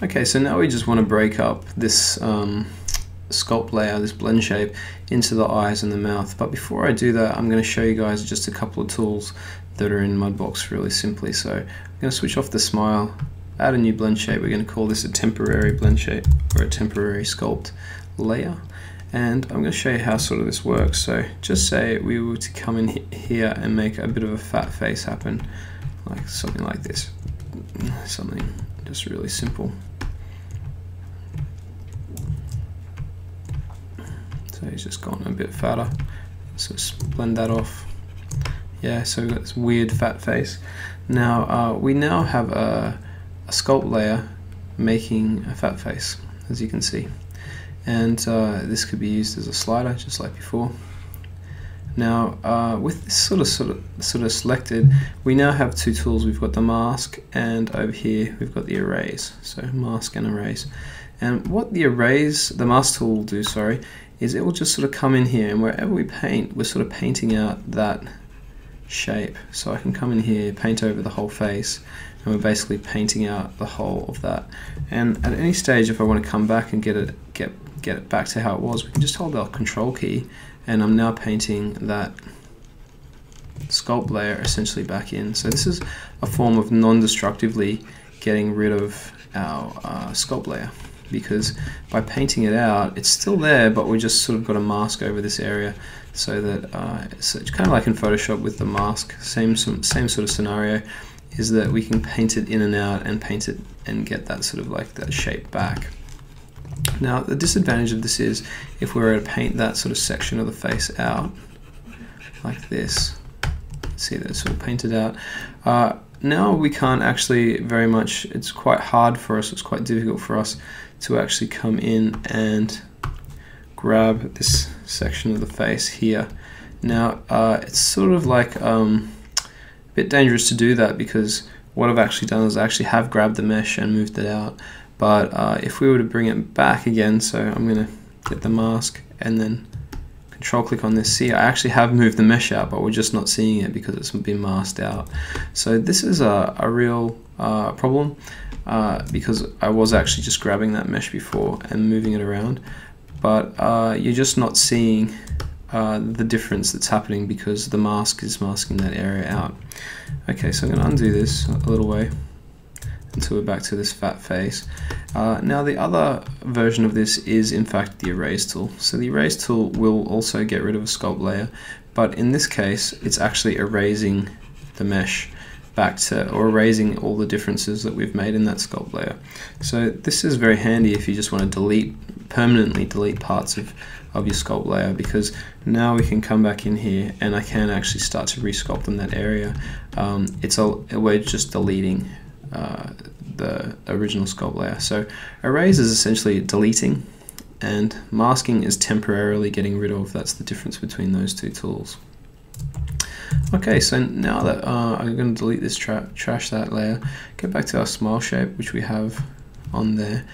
Okay, so now we just want to break up this um, sculpt layer, this blend shape, into the eyes and the mouth. But before I do that, I'm going to show you guys just a couple of tools that are in Mudbox really simply. So I'm going to switch off the smile, add a new blend shape. We're going to call this a temporary blend shape or a temporary sculpt layer. And I'm going to show you how sort of this works. So just say we were to come in here and make a bit of a fat face happen, like something like this. Something just really simple. He's just gone a bit fatter. So blend that off. Yeah, so we've got this weird fat face. Now uh, we now have a, a, sculpt layer making a fat face, as you can see. And uh, this could be used as a slider, just like before. Now, uh, with this sort of, sort of sort of selected, we now have two tools. We've got the mask, and over here we've got the erase. So mask and erase. And what the erase, the mask tool will do, sorry, is it will just sort of come in here and wherever we paint, we're sort of painting out that shape. So I can come in here, paint over the whole face, and we're basically painting out the whole of that. And at any stage, if I want to come back and get it, get, get it back to how it was, we can just hold our control key, and I'm now painting that sculpt layer essentially back in. So this is a form of non-destructively getting rid of our uh, sculpt layer because by painting it out, it's still there, but we just sort of got a mask over this area so that uh, it's kind of like in Photoshop with the mask, same, same sort of scenario, is that we can paint it in and out and paint it and get that sort of like that shape back. Now the disadvantage of this is if we were to paint that sort of section of the face out like this, see that it's sort of painted out, uh, now we can't actually very much, it's quite hard for us, it's quite difficult for us to actually come in and grab this section of the face here. Now uh, it's sort of like um, a bit dangerous to do that because what I've actually done is I actually have grabbed the mesh and moved it out but uh, if we were to bring it back again so I'm gonna get the mask and then control click on this. See I actually have moved the mesh out but we're just not seeing it because it's been masked out. So this is a, a real uh, problem uh, because I was actually just grabbing that mesh before and moving it around. But uh, you're just not seeing uh, the difference that's happening because the mask is masking that area out. Okay so I'm going to undo this a little way until we're back to this fat face. Uh, now the other version of this is in fact the erase tool. So the erase tool will also get rid of a sculpt layer, but in this case it's actually erasing the mesh back to or erasing all the differences that we've made in that sculpt layer. So this is very handy if you just want to delete permanently delete parts of of your sculpt layer because now we can come back in here and I can actually start to resculpt in that area. Um, it's a, we're just deleting uh, the original sculpt layer. So erase is essentially deleting and masking is temporarily getting rid of. That's the difference between those two tools. Okay, so now that uh, I'm going to delete this tra trash that layer, get back to our smile shape, which we have on there.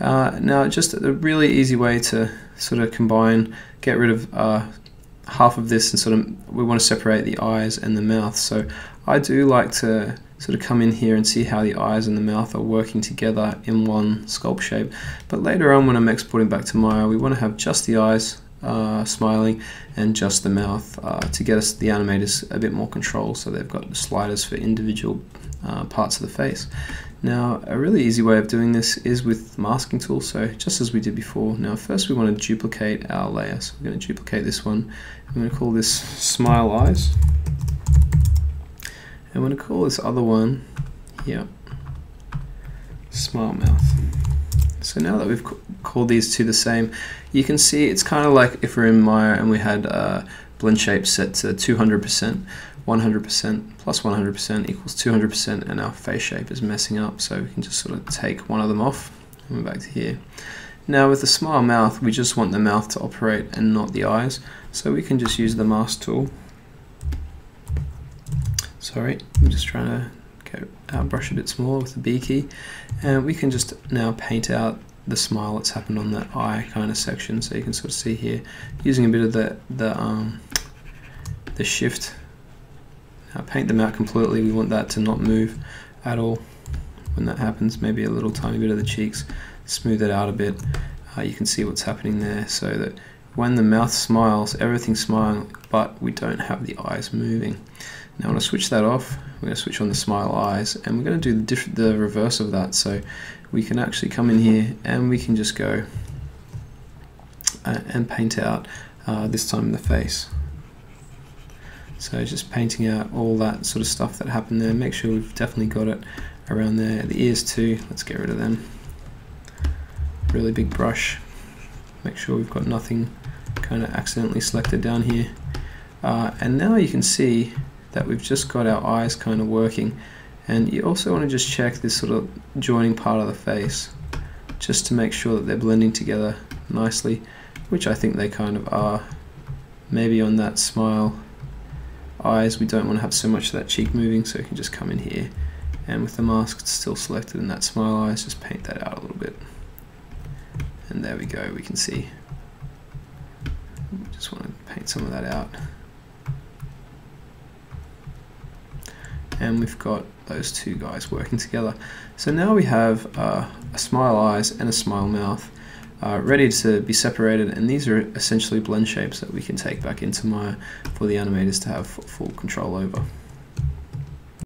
Uh, now, just a really easy way to sort of combine, get rid of uh, half of this and sort of, we want to separate the eyes and the mouth. So I do like to sort of come in here and see how the eyes and the mouth are working together in one sculpt shape. But later on when I'm exporting back to Maya, we want to have just the eyes uh, smiling and just the mouth uh, to get us the animators a bit more control so they've got the sliders for individual uh, parts of the face. Now a really easy way of doing this is with masking tool so just as we did before. Now first we want to duplicate our layer so we're going to duplicate this one. I'm going to call this smile eyes. I'm going to call this other one here smile mouth. So now that we've called these two the same, you can see it's kind of like if we're in Maya and we had uh, blend shape set to 200%, 100% plus 100% equals 200% and our face shape is messing up so we can just sort of take one of them off and back to here. Now with the smile mouth we just want the mouth to operate and not the eyes so we can just use the mask tool sorry, I'm just trying to go uh, brush a bit smaller with the B key. And we can just now paint out the smile that's happened on that eye kind of section. So you can sort of see here, using a bit of the, the, um, the shift. Paint them out completely. We want that to not move at all. when that happens, maybe a little tiny bit of the cheeks, smooth it out a bit. Uh, you can see what's happening there so that when the mouth smiles, everything's smiling, but we don't have the eyes moving. Now I'm going to switch that off. We're going to switch on the smile eyes, and we're going to do the, the reverse of that. So we can actually come in here and we can just go uh, and paint out uh, this time the face. So just painting out all that sort of stuff that happened there. Make sure we've definitely got it around there. The ears too, let's get rid of them. Really big brush. Make sure we've got nothing kind of accidentally selected down here. Uh, and now you can see that we've just got our eyes kind of working. And you also want to just check this sort of joining part of the face just to make sure that they're blending together nicely, which I think they kind of are. Maybe on that smile eyes we don't want to have so much of that cheek moving so we can just come in here and with the mask still selected in that smile eyes just paint that out a little bit and there we go we can see just want to paint some of that out and we've got those two guys working together so now we have uh, a smile eyes and a smile mouth uh, ready to be separated and these are essentially blend shapes that we can take back into Maya for the animators to have full control over.